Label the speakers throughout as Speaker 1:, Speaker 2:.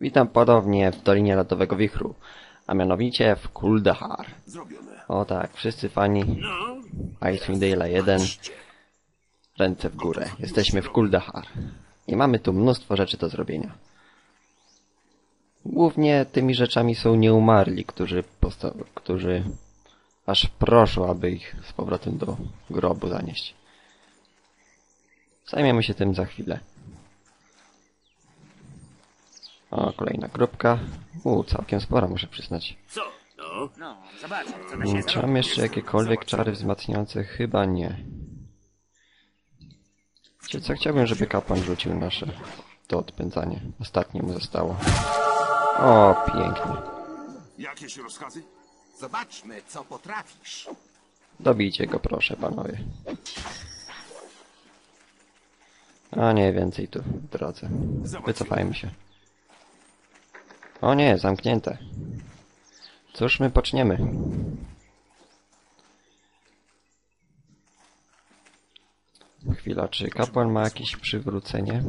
Speaker 1: Witam ponownie w Dolinie Lodowego Wichru, a mianowicie w Kuldahar.
Speaker 2: Zrobione.
Speaker 1: O tak, wszyscy fani Icewind Dale'a 1, ręce w górę. Jesteśmy w Kuldahar i mamy tu mnóstwo rzeczy do zrobienia. Głównie tymi rzeczami są nieumarli, którzy, którzy aż proszą, aby ich z powrotem do grobu zanieść. Zajmiemy się tym za chwilę. O, kolejna grupka. U, całkiem spora, muszę przyznać.
Speaker 2: Co? No?
Speaker 3: No, zobaczmy, co da się
Speaker 1: Czy mam jeszcze jakiekolwiek czary wzmacniające? Chyba nie. Wiecie co, chciałbym, żeby kapłan rzucił nasze to odpędzanie. Ostatnie mu zostało. O, pięknie.
Speaker 2: Jakieś rozkazy?
Speaker 4: Zobaczmy, co potrafisz.
Speaker 1: Dobijcie go, proszę, panowie. A nie, więcej tu w drodze. Wycofajmy się. O nie, zamknięte. Cóż my poczniemy? Chwila, czy kapłan ma jakieś przywrócenie?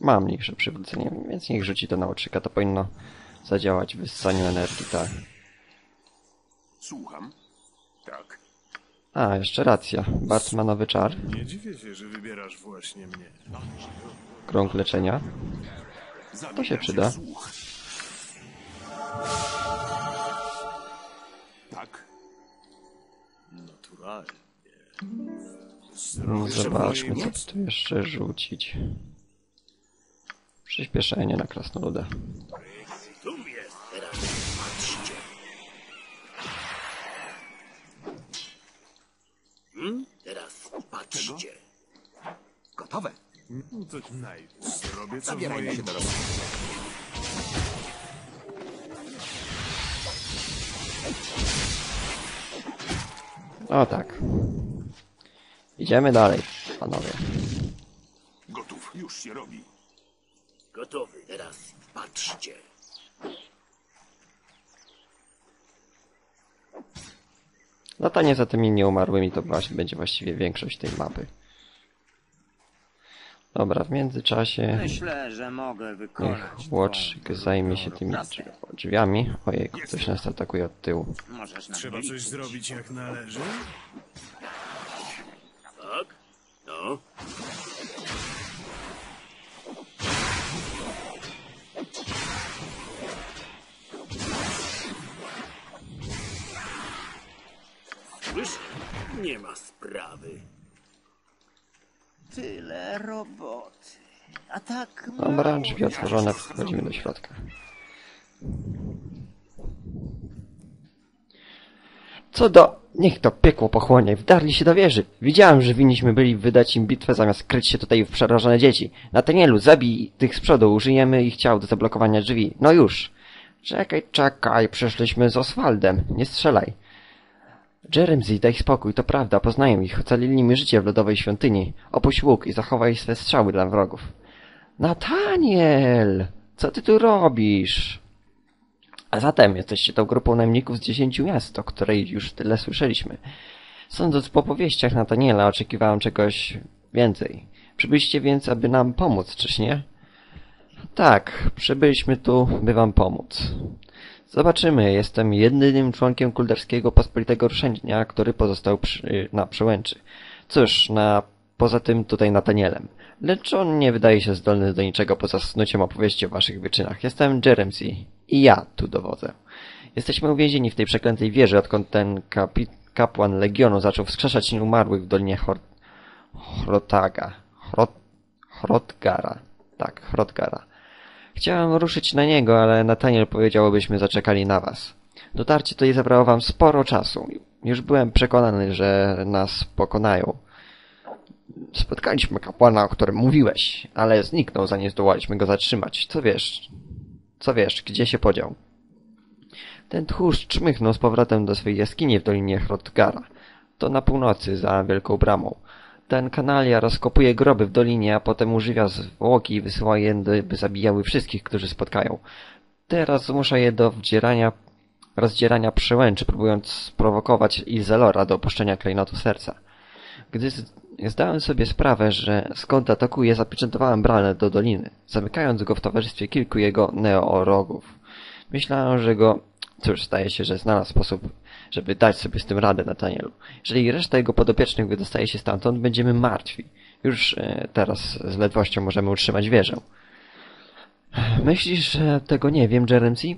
Speaker 1: Ma mniejsze przywrócenie, więc niech rzuci to nałoczyka. To powinno zadziałać w wyssaniu energii, tak.
Speaker 2: Słucham. Tak.
Speaker 1: A, jeszcze racja. Bart ma nowy czar.
Speaker 5: Nie dziwię się, że wybierasz właśnie mnie.
Speaker 1: Krąg leczenia.
Speaker 2: Zamieniam
Speaker 1: się przyda. No, zobaczmy, co tu jeszcze rzucić. Przyspieszenie na krasnoluda.
Speaker 2: Tu jest. Teraz patrzcie. Hmm? Teraz patrzcie.
Speaker 4: Gotowe.
Speaker 5: To naj... Zrobię co w
Speaker 4: Zabierajmy
Speaker 5: mojej...
Speaker 4: się do roboty.
Speaker 1: O tak. Idziemy dalej, panowie.
Speaker 2: Gotów. Już się robi.
Speaker 6: Gotowy, teraz patrzcie.
Speaker 1: Latanie za tymi nieumarłymi to właśnie będzie właściwie większość tej mapy. Dobra, w międzyczasie
Speaker 3: Myślę, że mogę wykonać.
Speaker 1: niech Watchik zajmie się tymi drzwi- drzwiami. Ojej, ktoś nas atakuje od tyłu.
Speaker 3: Możesz
Speaker 5: Trzeba coś zrobić jak należy?
Speaker 6: Tak?
Speaker 3: Tak
Speaker 1: Dobra, drzwi otworzone, wchodzimy do środka. Co do... Niech to piekło pochłonie, wdarli się do wieży. Widziałem, że winniśmy byli wydać im bitwę zamiast kryć się tutaj w przerażone dzieci. Nathanielu, zabij tych z przodu, użyjemy ich ciał do zablokowania drzwi. No już. Czekaj, czekaj, przeszliśmy z Oswaldem. Nie strzelaj. Jeremzy, daj spokój, to prawda, poznaję ich. Ocalili mi życie w lodowej świątyni. Opuść łuk i zachowaj swe strzały dla wrogów. Nataniel! Co ty tu robisz? A zatem jesteście tą grupą najemników z dziesięciu miast, o której już tyle słyszeliśmy. Sądząc po powieściach Nataniela, oczekiwałem czegoś więcej. Przybyliście więc, aby nam pomóc, czyż nie? Tak, przybyliśmy tu, by wam pomóc. Zobaczymy, jestem jedynym członkiem kulderskiego pospolitego ruszenia, który pozostał przy, na przełęczy. Cóż, na, poza tym tutaj Natanielem. Lecz on nie wydaje się zdolny do niczego poza snuciem opowieści o waszych wyczynach. Jestem Jeremzy i ja tu dowodzę. Jesteśmy uwięzieni w tej przeklętej wieży, odkąd ten kapi- kapłan Legionu zaczął wskrzeszać nieumarłych w Dolinie Hor... Hrotaga. Hrot... Hrotgara. Tak, Hrotgara. Chciałem ruszyć na niego, ale Nataniel powiedział, abyśmy zaczekali na was. Dotarcie tutaj zabrało wam sporo czasu. Już byłem przekonany, że nas pokonają. Spotkaliśmy kapłana, o którym mówiłeś, ale zniknął, zanim zdołaliśmy go zatrzymać. Co wiesz? Co wiesz, gdzie się podział? Ten tchórz czmychnął z powrotem do swej jaskini w Dolinie Hrotgara. To na północy, za Wielką Bramą. Ten kanalia rozkopuje groby w dolinie, a potem używia zwłoki i wysyła je, by zabijały wszystkich, którzy spotkają. Teraz zmusza je do wdzierania, rozdzierania przełęczy, próbując sprowokować Izelora do opuszczenia klejnotu serca. Gdy, zdałem sobie sprawę, że skąd atakuje, zapieczętowałem bramę do doliny, zamykając go w towarzystwie kilku jego neorogów. Myślałem, że go... Cóż, zdaje się, że znalazł sposób, żeby dać sobie z tym radę, Natanielu. Jeżeli reszta jego podopiecznych wydostaje się stamtąd, będziemy martwi. Już e, teraz z ledwością możemy utrzymać wieżę. Myślisz, że tego nie wiem, Jeremcy?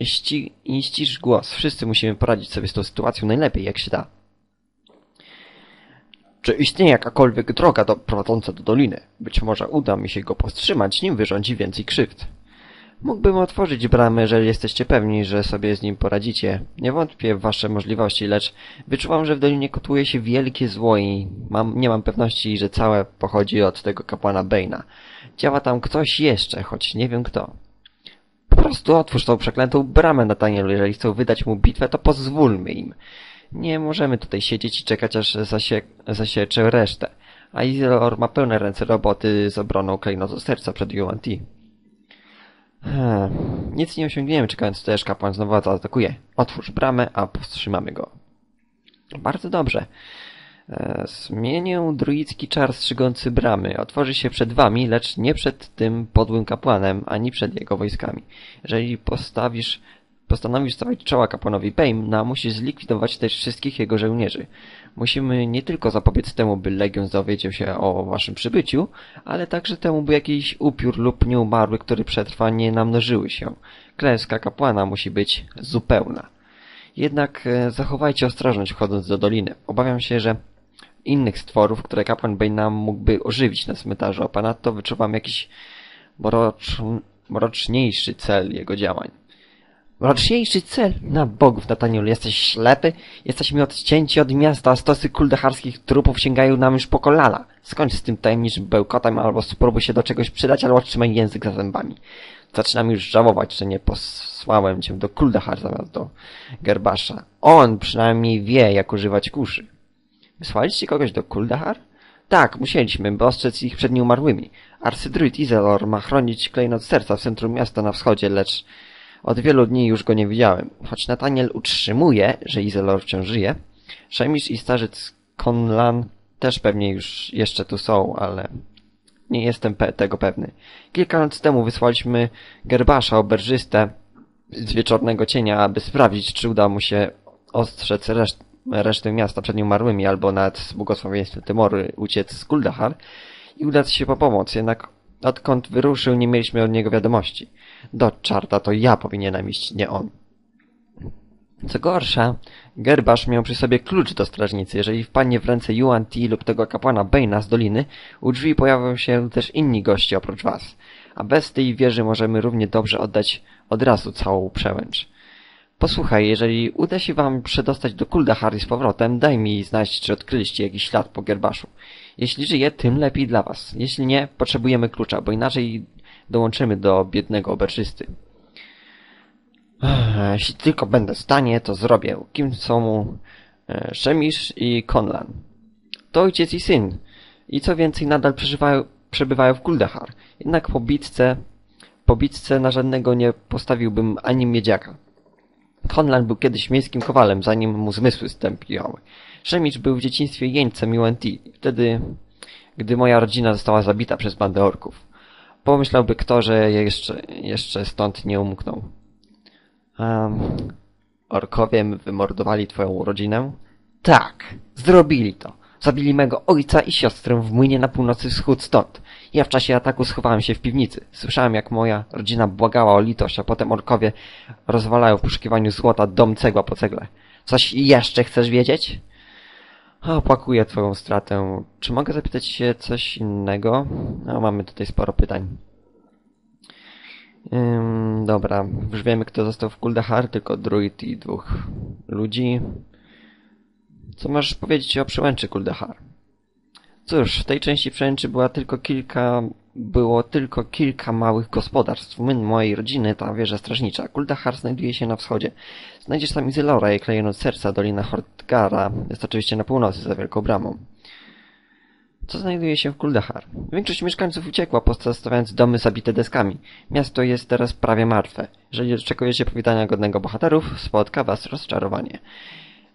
Speaker 1: Ści, i ścisz głos. Wszyscy musimy poradzić sobie z tą sytuacją najlepiej, jak się da. Czy istnieje jakakolwiek droga do, prowadząca do doliny? Być może uda mi się go powstrzymać, nim wyrządzi więcej krzywd. Mógłbym otworzyć bramę, jeżeli jesteście pewni, że sobie z nim poradzicie. Nie wątpię w wasze możliwości, lecz wyczuwam, że w dolinie kotuje się wielkie zło i mam, nie mam pewności, że całe pochodzi od tego kapłana Bane'a. Działa tam ktoś jeszcze, choć nie wiem kto. Po prostu otwórz tą przeklętą bramę, Natanielu. Jeżeli chcą wydać mu bitwę, to pozwólmy im. Nie możemy tutaj siedzieć i czekać, aż zasie, zasiecze resztę. A Izolor ma pełne ręce roboty z obroną klejnotu serca przed UNT. Hmm. Nic nie osiągniemy, czekając też kapłan znowu zaatakuje. Otwórz bramę, a powstrzymamy go. Bardzo dobrze. Zmienię druicki czar strzygący bramy. Otworzy się przed wami, lecz nie przed tym podłym kapłanem, ani przed jego wojskami. Jeżeli postawisz, postanowisz stawić czoła kapłanowi Bejmna, musisz zlikwidować też wszystkich jego żołnierzy. Musimy nie tylko zapobiec temu, by Legion dowiedział się o waszym przybyciu, ale także temu, by jakiś upiór lub nieumarły, który przetrwa, nie namnożyły się. Klęska kapłana musi być zupełna. Jednak e, zachowajcie ostrożność wchodząc do doliny. Obawiam się, że innych stworów, które kapłan Bainam mógłby ożywić na cmentarzu, a ponadto wyczuwam jakiś morocz... mroczniejszy cel jego działań. Mroczniejszy cel? Na bogów, Nataniel, jesteś ślepy? Jesteśmy odcięci od miasta, a stosy kuldacharskich trupów sięgają nam już po kolana. Skończ z tym tajemniczym bełkotem, albo spróbuj się do czegoś przydać, albo trzymaj język za zębami. Zaczynam już żałować, że nie posłałem cię do Kuldachar zamiast do Gerbasza. On przynajmniej wie, jak używać kuszy. Wysłaliście kogoś do Kuldahar? Tak, musieliśmy, by ostrzec ich przed nieumarłymi. Arcydruid Izelor ma chronić klejnot serca w centrum miasta na wschodzie, lecz od wielu dni już go nie widziałem. Choć Nataniel utrzymuje, że Izelor wciąż żyje, Szemisz i starzec Konlan też pewnie już jeszcze tu są, ale nie jestem pe tego pewny. Kilka lat temu wysłaliśmy Gerbasza, oberżystę z wieczornego cienia, aby sprawdzić, czy uda mu się ostrzec reszt resztę miasta przed nieumarłymi, albo nawet z błogosławieństwem Tymory uciec z Kuldahar i udać się po pomoc, jednak odkąd wyruszył, nie mieliśmy od niego wiadomości. Do czarta to ja powinienem iść, nie on. Co gorsza, Gerbasz miał przy sobie klucz do strażnicy. Jeżeli wpadnie w ręce Yuan Ti lub tego kapłana Baina z doliny, u drzwi pojawią się też inni goście oprócz was. A bez tej wieży możemy równie dobrze oddać od razu całą przełęcz. Posłuchaj, jeżeli uda się wam przedostać do Kuldahari z powrotem, daj mi znać, czy odkryliście jakiś ślad po Gerbaszu. Jeśli żyje, tym lepiej dla was. Jeśli nie, potrzebujemy klucza, bo inaczej dołączymy do biednego oberczysty. Jeśli tylko będę w stanie, to zrobię. Kim są mu e, Szemisz i Konlan? To ojciec i syn. I co więcej, nadal przeżywają, przebywają w Kuldahar. Jednak po bitce, po bitce na żadnego nie postawiłbym ani miedziaka. Konlan był kiedyś miejskim kowalem, zanim mu zmysły stępiały. Szemisz był w dzieciństwie jeńcem UNT. Wtedy, gdy moja rodzina została zabita przez bandę orków. Pomyślałby kto, że jeszcze, jeszcze stąd nie umknął. Um, orkowie wymordowali twoją rodzinę? Tak, zrobili to. Zabili mego ojca i siostrę w młynie na północy wschód stąd. Ja w czasie ataku schowałem się w piwnicy. Słyszałem, jak moja rodzina błagała o litość, a potem orkowie rozwalają w poszukiwaniu złota dom cegła po cegle. Coś jeszcze chcesz wiedzieć? Opłakuję twoją stratę. Czy mogę zapytać się coś innego? No, mamy tutaj sporo pytań. Ym, dobra, już wiemy kto został w Kuldahar, tylko druid i dwóch ludzi. Co możesz powiedzieć o przełęczy Kuldahar? Cóż, w tej części przełęczy była tylko kilka, było tylko kilka małych gospodarstw. Młyn mojej rodziny, ta wieża strażnicza. Kuldahar znajduje się na wschodzie. Znajdziesz tam Izylora i klejenot serca, Dolina Hortgara. Jest oczywiście na północy, za Wielką Bramą. Co znajduje się w Kuldahar? Większość mieszkańców uciekła, pozostawiając domy zabite deskami. Miasto jest teraz prawie martwe. Jeżeli oczekujecie powitania godnego bohaterów, spotka was rozczarowanie.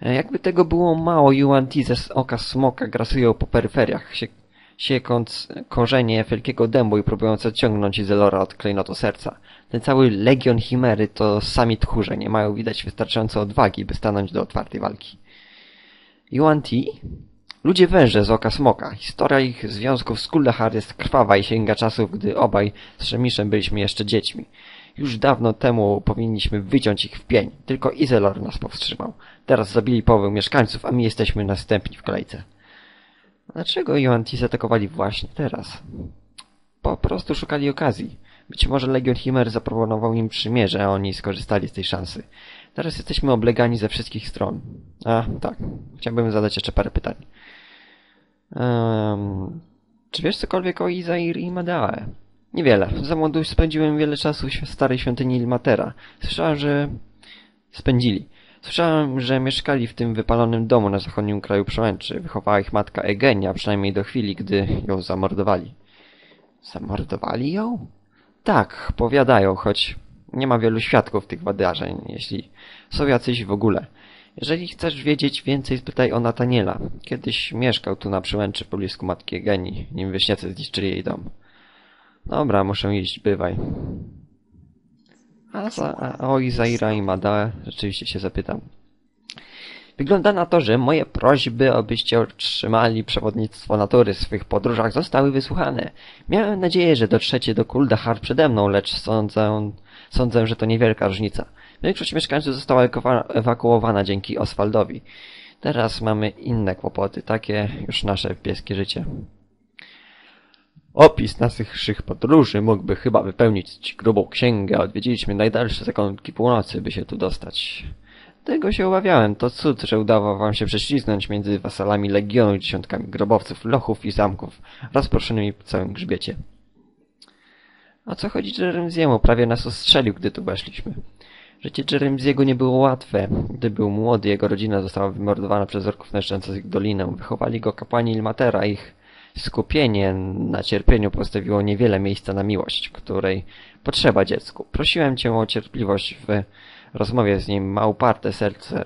Speaker 1: E, Jakby tego było mało, Yuan Ti ze oka smoka grasują po peryferiach, sie, siekąc korzenie wielkiego dębu i próbując odciągnąć Izelora od klejnotu serca. Ten cały legion chimery to sami tchórze, nie mają widać wystarczająco odwagi, by stanąć do otwartej walki. Yuan Ti? Ludzie węże z oka smoka. Historia ich związków z Kuldahar jest krwawa i sięga czasów, gdy obaj z Szemiszem byliśmy jeszcze dziećmi. Już dawno temu powinniśmy wyciąć ich w pień. Tylko Izelor nas powstrzymał. Teraz zabili połowę mieszkańców, a my jesteśmy następni w kolejce. Dlaczego Yuan-Ti zaatakowali właśnie teraz? Po prostu szukali okazji. Być może Legion Chimer zaproponował im przymierze, a oni skorzystali z tej szansy. Teraz jesteśmy oblegani ze wszystkich stron. A, tak. Chciałbym zadać jeszcze parę pytań. Ehm, czy wiesz cokolwiek o Izair i Madae? Niewiele. Za młodu spędziłem wiele czasu w starej świątyni Ilmatera. Słyszałem, że... Spędzili. Słyszałem, że mieszkali w tym wypalonym domu na zachodnim kraju przełęczy. Wychowała ich matka Egenia, przynajmniej do chwili, gdy ją zamordowali. Zamordowali ją? Tak, powiadają, choć nie ma wielu świadków tych wydarzeń, jeśli są jacyś w ogóle. Jeżeli chcesz wiedzieć więcej, spytaj o Nataniela. Kiedyś mieszkał tu na przełęczy poblisko matki Egenii, nim wyśniece zniszczyli jej dom. Dobra, muszę iść, bywaj. A, za, a o Izaira i Madae rzeczywiście się zapytam. Wygląda na to, że moje prośby, abyście otrzymali przewodnictwo natury w swych podróżach zostały wysłuchane. Miałem nadzieję, że dotrzecie do Kuldahar przede mną, lecz sądzę, sądzę, że to niewielka różnica. Większość mieszkańców została ewakuowa- ewakuowana dzięki Oswaldowi. Teraz mamy inne kłopoty, takie już nasze pieskie życie. Opis naszych podróży mógłby chyba wypełnić grubą księgę. Odwiedziliśmy najdalsze zakątki północy, by się tu dostać. Tego się obawiałem. To cud, że udało wam się prześliznąć między wasalami legionu i dziesiątkami grobowców, lochów i zamków, rozproszonymi po całym grzbiecie. O co chodzi Jeremziemu? Prawie nas ostrzelił, gdy tu weszliśmy. Życie Jeremziego nie było łatwe. Gdy był młody, jego rodzina została wymordowana przez orków naszczących dolinę. Wychowali go kapłani Ilmatera. Ich skupienie na cierpieniu postawiło niewiele miejsca na miłość, której potrzeba dziecku. Prosiłem cię o cierpliwość w rozmowie z nim. Ma uparte serce,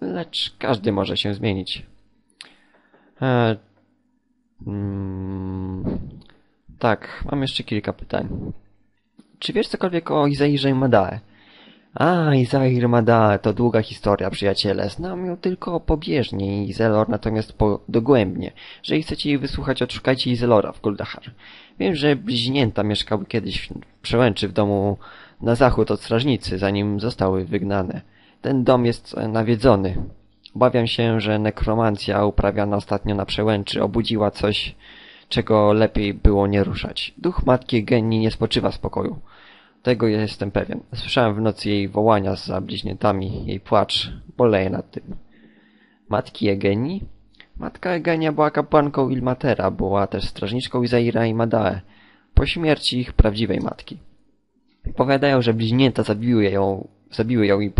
Speaker 1: lecz, każdy może się zmienić. E, mm, tak, mam jeszcze kilka pytań. Czy wiesz cokolwiek o Izairze Madae? A, Izair Madae to długa historia, przyjaciele. Znam ją tylko pobieżnie i Zelor natomiast po dogłębnie. Jeżeli chcecie jej wysłuchać, odszukajcie Izelora w Kuldahar. Wiem, że bliźnięta mieszkały kiedyś w przełęczy w domu na zachód od strażnicy, zanim zostały wygnane. Ten dom jest nawiedzony. Obawiam się, że nekromancja uprawiana ostatnio na przełęczy obudziła coś, czego lepiej było nie ruszać. Duch matki Genni nie spoczywa spokoju. Tego jestem pewien. Słyszałem w nocy jej wołania za bliźniętami, jej płacz. Boleję nad tym. Matki Egenii? Matka Egenia była kapłanką Ilmatera, była też strażniczką Izaira i Madae, po śmierci ich prawdziwej matki. Powiadają, że bliźnięta zabiły ją, zabiły ją i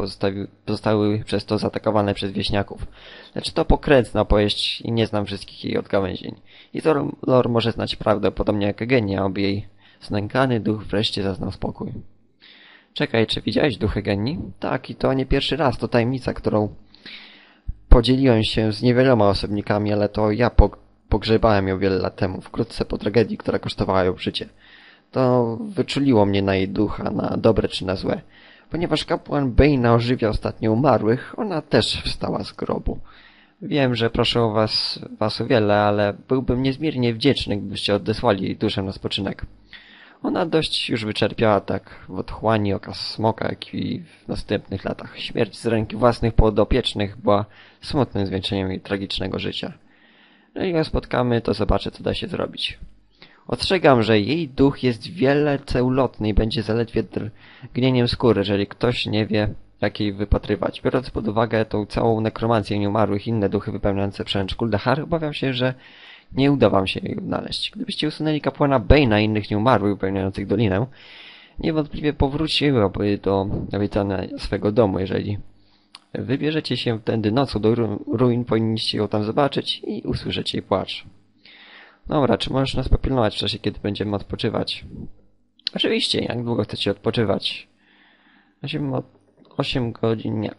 Speaker 1: zostały przez to zaatakowane przez wieśniaków. Lecz to pokrętna opowieść i nie znam wszystkich jej odgałęzień. I lor może znać prawdę, podobnie jak Egenia, aby jej znękany duch wreszcie zaznał spokój. Czekaj, czy widziałeś duch Egenii? Tak, i to nie pierwszy raz, to tajemnica, którą podzieliłem się z niewieloma osobnikami, ale to ja pog pogrzebałem ją wiele lat temu, wkrótce po tragedii, która kosztowała ją życie. To wyczuliło mnie na jej ducha, na dobre czy na złe. Ponieważ kapłan Bejna ożywia ostatnio umarłych, ona też wstała z grobu. Wiem, że proszę o was, was o wiele, ale byłbym niezmiernie wdzięczny, gdybyście odesłali jej duszę na spoczynek. Ona dość już wyczerpiała tak w otchłani oka smoka, jak i w następnych latach. Śmierć z ręki własnych podopiecznych była smutnym zwieńczeniem jej tragicznego życia. Jeżeli ją spotkamy, to zobaczę, co da się zrobić. Ostrzegam, że jej duch jest wiele ceulotny i będzie zaledwie drgnieniem skóry, jeżeli ktoś nie wie, jak jej wypatrywać. Biorąc pod uwagę tą całą nekromancję nieumarłych i inne duchy wypełniające przęcz Kuldahar, obawiam się, że nie uda wam się jej odnaleźć. Gdybyście usunęli kapłana Bane'a i innych nieumarłych wypełniających dolinę, niewątpliwie powróciłyby do nawiedzania swego domu. Jeżeli wybierzecie się tędy nocą do ru ruin, powinniście ją tam zobaczyć i usłyszeć jej płacz. Dobra, czy możesz nas popilnować w czasie, kiedy będziemy odpoczywać? Oczywiście, jak długo chcecie odpoczywać? 8, 8 godzin, nie.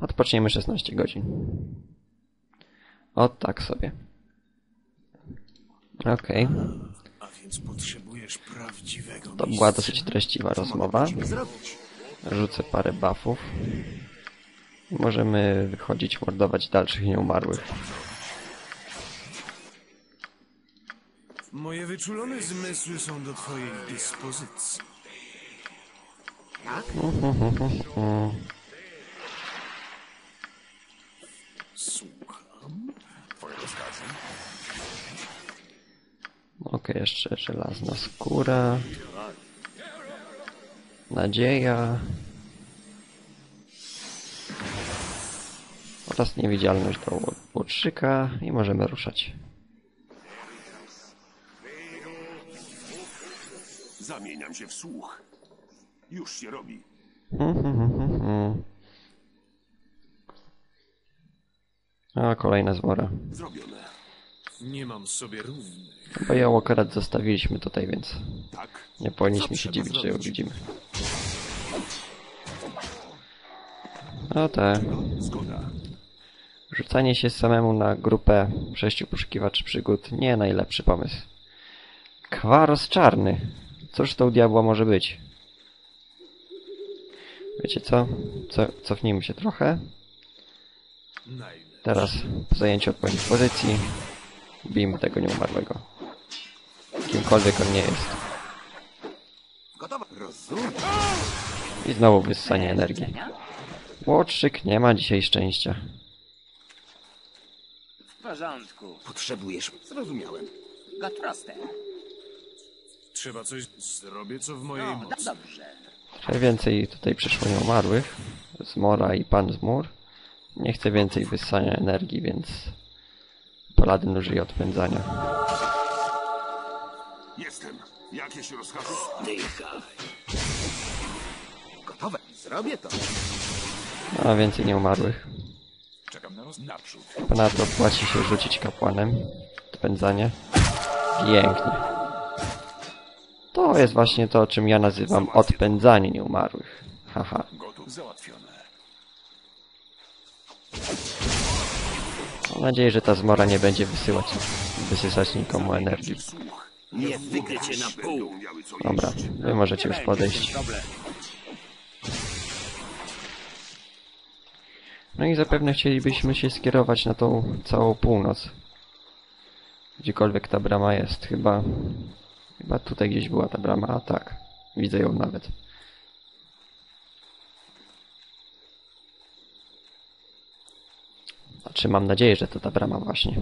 Speaker 1: Odpoczniemy 16 godzin. O tak sobie. Okej.
Speaker 5: A więc potrzebujesz prawdziwego
Speaker 1: To była dosyć treściwa rozmowa. Rzucę parę buffów. Możemy wychodzić, mordować dalszych nieumarłych.
Speaker 5: Moje wyczulone zmysły są do twojej dyspozycji.
Speaker 4: Tak?
Speaker 5: Słucham.
Speaker 2: Twoje rozkazy?
Speaker 1: Okej, jeszcze żelazna skóra. Nadzieja. Oraz niewidzialność do łotrzyka i możemy ruszać.
Speaker 2: Zamieniam się w słuch. Już się robi.
Speaker 1: A, kolejna zmora.
Speaker 2: Zrobione.
Speaker 5: Nie mam sobie równych.
Speaker 1: Bo ją akurat zostawiliśmy tutaj, więc
Speaker 2: Tak?
Speaker 1: nie powinniśmy się dziwić, że ją widzimy. No tak.
Speaker 2: Zgoda.
Speaker 1: Rzucanie się samemu na grupę sześciu poszukiwaczy przygód nie najlepszy pomysł. Kwaros czarny. Cóż to u diabła może być? Wiecie co? co? Cofnijmy się trochę. Teraz po zajęciu odpowiedniej pozycji bijmy tego nieumarłego. Kimkolwiek on nie jest. I znowu wyssanie energii. Łotrzyk nie ma dzisiaj szczęścia.
Speaker 3: W porządku.
Speaker 4: Potrzebujesz. Zrozumiałem.
Speaker 3: Go proste.
Speaker 5: Trzeba coś... Zrobię co w mojej
Speaker 3: No,
Speaker 5: mocy.
Speaker 3: dobrze.
Speaker 1: Trochę więcej tutaj przyszło nieumarłych. Zmora i pan Zmur. Nie chcę więcej wyssania energii, więc paladyn użyje odpędzania.
Speaker 2: Jestem. Jakieś rozkazy?
Speaker 6: Dychaj.
Speaker 4: Gotowe. Zrobię to.
Speaker 1: A więcej nieumarłych.
Speaker 2: Czekam na. Naprzód.
Speaker 1: Ponadto płaci się rzucić kapłanem. Odpędzanie. Pięknie. To jest właśnie to, czym ja nazywam odpędzanie nieumarłych. Haha.
Speaker 2: Gotów. Załatwione.
Speaker 1: Mam nadzieję, że ta zmora nie będzie wysyłać, wysysać nikomu energii.
Speaker 4: Nie
Speaker 6: na pół.
Speaker 1: Dobra, wy możecie już podejść. No i zapewne chcielibyśmy się skierować na tą całą północ. Gdziekolwiek ta brama jest. Chyba... Chyba tutaj gdzieś była ta brama. A tak. Widzę ją nawet. Znaczy mam nadzieję, że to ta brama właśnie.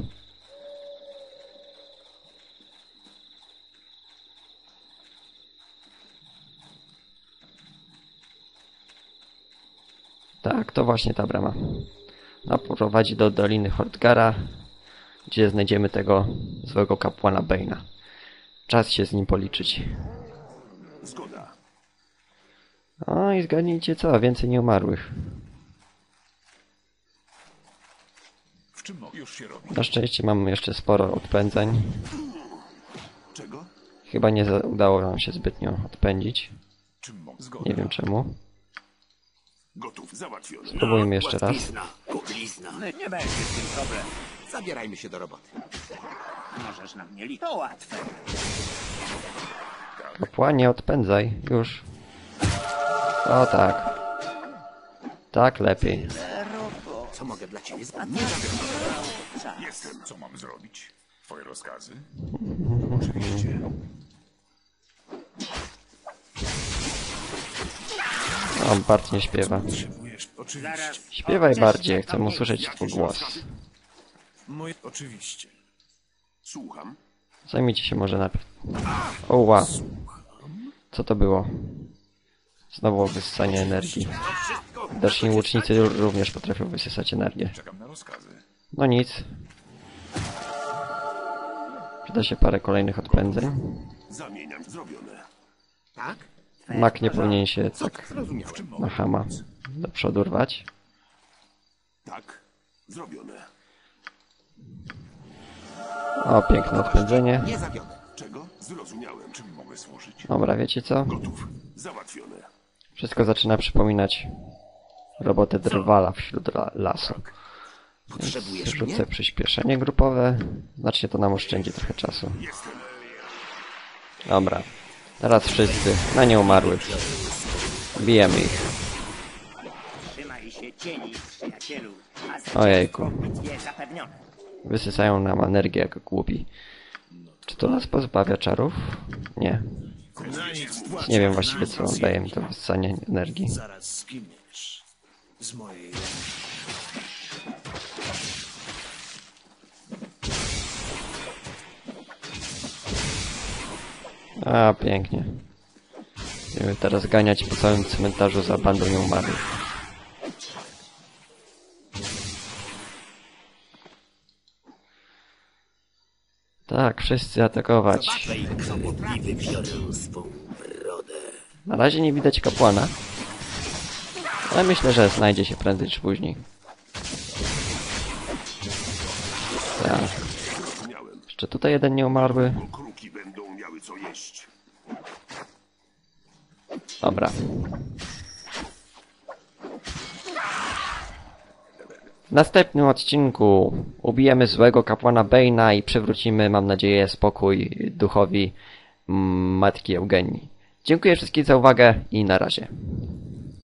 Speaker 1: Tak, to właśnie ta brama. Ona prowadzi do Doliny Hortgara, gdzie znajdziemy tego złego kapłana Bane'a. Czas się z nim policzyć.
Speaker 2: Zgoda.
Speaker 1: O i zgadnijcie co, więcej nieumarłych.
Speaker 2: W czym mogę? Już się robi.
Speaker 1: Na szczęście mamy jeszcze sporo odpędzeń.
Speaker 2: Czego?
Speaker 1: Chyba nie udało nam się zbytnio odpędzić. Nie wiem czemu.
Speaker 2: Gotów. Załatwione.
Speaker 1: Spróbujmy jeszcze raz.
Speaker 6: Łatwizna, kublizna.
Speaker 3: Nie będzie z tym problem.
Speaker 4: Zabierajmy się do roboty.
Speaker 3: Możesz na mnie liczyć. To łatwe.
Speaker 1: Kapłanie, odpędzaj. Już. O tak. Tak lepiej.
Speaker 4: Co mogę dla ciebie zrobić? Nie.
Speaker 2: Jestem. Co mam zrobić? Twoje rozkazy?
Speaker 1: O, Bart nie śpiewa.
Speaker 5: Potrzebujesz... Oczywiście.
Speaker 1: Śpiewaj bardziej, chcę usłyszeć twój głos.
Speaker 5: Moje... Oczywiście.
Speaker 2: Słucham.
Speaker 1: Zajmijcie się może najpierw. O, ła. Co to było? Znowu wyssanie energii. Widocznie łucznicy również potrafią wysysać energię.
Speaker 2: Czekam na rozkazy.
Speaker 1: No nic. Przyda się parę kolejnych odpędzeń.
Speaker 2: Zamieniam. Zrobione.
Speaker 4: Tak?
Speaker 1: Mak nie powinien się tak na hama do przodu rwać.
Speaker 2: Tak. Zrobione.
Speaker 1: O, piękne odpędzenie.
Speaker 4: Nie zawiodę.
Speaker 2: Czego? Zrozumiałem. Czym mogę służyć?
Speaker 1: Dobra, wiecie co?
Speaker 2: Gotów. Załatwione.
Speaker 1: Wszystko zaczyna przypominać robotę drwala wśród la- lasu.
Speaker 4: Potrzebujesz
Speaker 1: Rzucę
Speaker 4: mnie?
Speaker 1: przyspieszenie grupowe. Znacznie to nam oszczędzi trochę czasu. Dobra. Teraz wszyscy na nieumarłych. Bijemy ich. Ojejku. Wysysają nam energię jak głupi. Czy to nas pozbawia czarów? Nie. Nie wiem właściwie co daje mi to wysysanie energii.
Speaker 5: Zaraz. Z mojej ręki.
Speaker 1: A, pięknie. Będziemy teraz ganiać po całym cmentarzu za bandą nieumarłych. Tak, wszyscy atakować. Na razie nie widać kapłana. Ale myślę, że znajdzie się prędzej czy później. Tak. Jeszcze tutaj jeden nieumarły. Dobra. W następnym odcinku ubijemy złego kapłana Bane'a i przywrócimy, mam nadzieję, spokój duchowi matki Eugenii. Dziękuję wszystkim za uwagę i na razie.